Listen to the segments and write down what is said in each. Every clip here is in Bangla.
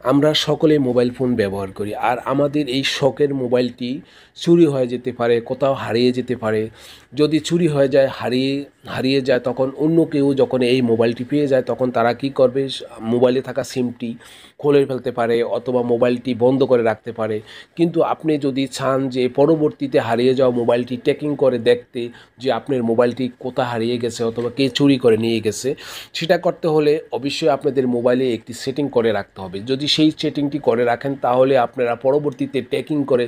আমরা সকলে মোবাইল ফোন ব্যবহার করি। আর আমাদের এই শখের মোবাইলটি চুরি হয়ে যেতে পারে, কোথাও হারিয়ে যেতে পারে। যদি চুরি হয়ে যায়, হারিয়ে হারিয়ে যায়, তখন অন্য কেউ যখন এই মোবাইলটি পেয়ে যায়, তখন তারা কী করবে? মোবাইলে থাকা সিমটি খুলে ফেলতে পারে অথবা মোবাইলটি বন্ধ করে রাখতে পারে। কিন্তু আপনি যদি চান যে পরবর্তীতে হারিয়ে যাওয়া মোবাইলটি ট্রেকিং করে দেখতে যে আপনার মোবাইলটি কোথা হারিয়ে গেছে অথবা কে চুরি করে নিয়ে গেছে, সেটা করতে হলে অবশ্যই আপনাদের মোবাইলে একটি সেটিং করে রাখতে হবে। যদি সেই সেটিংটি করে রাখেন, তাহলে আপনারা পরবর্তীতে ট্রেকিং করে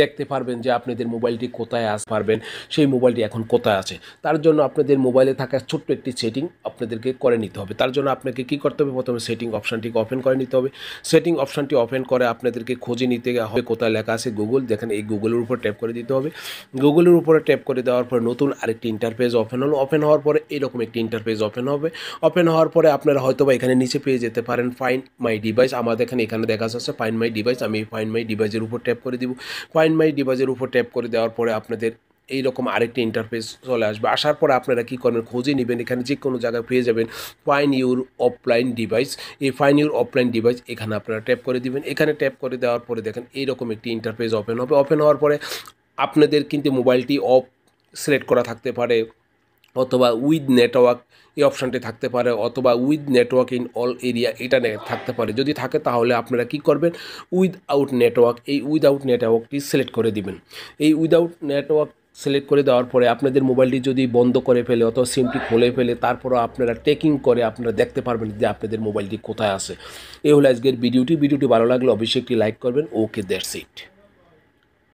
দেখতে পারবেন যে আপনাদের মোবাইলটি কোথায় আস পারবেন, সেই মোবাইলটি এখন কোথায় আছে। তার জন্য আপনাদের মোবাইলে থাকা ছোট্ট একটি সেটিং আপনাদেরকে করে নিতে হবে। তার জন্য আপনাকে কী করতে হবে? প্রথমে সেটিং অপশানটিকে ওপেন করে নিতে হবে। সেটিং অপশানটি ওপেন করে আপনাদেরকে খোঁজে নিতে হবে কোথায় লেখা আছে গুগল দেখেন এই গুগলের উপর ট্যাপ করে দিতে হবে। গুগলের উপরে ট্যাপ করে দেওয়ার পর নতুন আরেকটি ইন্টারফেস ওপেন হলো। ওপেন হওয়ার পরে এরকম একটি ইন্টারফেস ওপেন হবে। ওপেন হওয়ার পরে আপনারা হয়তো বা এখানে নিচে পেয়ে যেতে পারেন। ফাইন মাই ডিভাইস আমাদের এখানে এখানে দেখা যাচ্ছে ফাইন মাই ডিভাইস আমি ফাইন মাই ডিভাইসের উপর ট্যাপ করে দিব। ফাইন মাই ডিভাইসের উপর ট্যাপ করে দেওয়ার পরে আপনাদের এইরকম আরেকটি ইন্টারফেস চলে আসবে। আসার পরে আপনারা কী করবেন? খুঁজে নেবেন, এখানে যে কোনো জায়গায় পেয়ে যাবেন ফাইন ইউর অফলাইন ডিভাইস এই ফাইন ইউর অফলাইন ডিভাইস এখানে আপনারা ট্যাপ করে দিবেন। এখানে ট্যাপ করে দেওয়ার পরে দেখেন, এইরকম একটি ইন্টারফেস ওপেন হবে। ওপেন হওয়ার পরে আপনাদের কিন্তু মোবাইলটি অফ সিলেক্ট করা থাকতে পারে। অথবা উইথ নেটওয়ার্ক এই অপশানটি থাকতে পারে, অথবা with network in all area এটা থাকতে পারে। যদি থাকে তাহলে আপনারা কি করবেন? উইথ আউট নেটওয়ার্ক এই উইদাউট নেটওয়ার্কটি সিলেক্ট করে দিবেন। এই উইদাউট নেটওয়ার্ক সিলেক্ট করে দেওয়ার পরে আপনাদের মোবাইলটি যদি বন্ধ করে ফেলে অথবা সিমটি খুলে ফেলে, তারপরও আপনারা টেকিং করে আপনারা দেখতে পারবেন যে আপনাদের মোবাইলটি কোথায় আছে। এই হলো আজকের ভিডিওটি ভিডিওটি ভালো লাগলে অবশ্যই একটি লাইক করবেন। Okay that's it